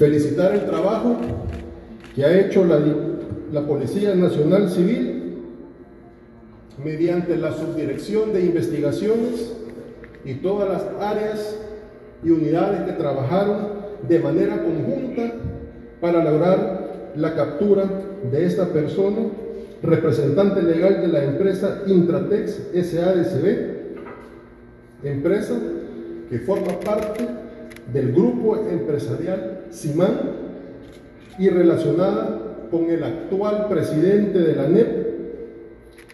Felicitar el trabajo que ha hecho la, Policía Nacional Civil mediante la Subdirección de Investigaciones y todas las áreas y unidades que trabajaron de manera conjunta para lograr la captura de esta persona, representante legal de la empresa Intratex SADCB, empresa que forma parte del grupo empresarial Simán y relacionada con el actual presidente de la NEP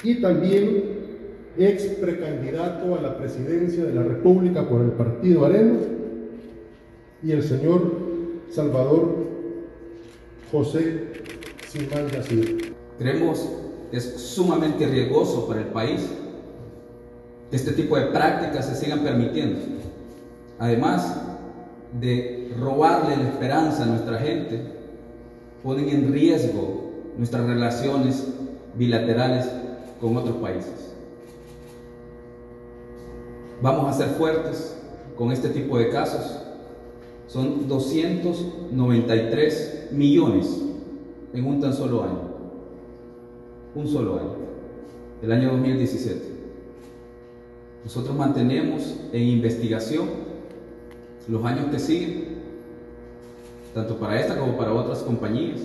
y también ex precandidato a la presidencia de la República por el Partido Arena y el señor Salvador José Simán Yacir. Creemos que es sumamente riesgoso para el país que este tipo de prácticas se sigan permitiendo. Además de robarle la esperanza a nuestra gente, ponen en riesgo nuestras relaciones bilaterales con otros países. Vamos a ser fuertes con este tipo de casos. Son 293 millones en un tan solo año. Un solo año. El año 2017. Nosotros mantenemos en investigación los años que siguen, tanto para esta como para otras compañías,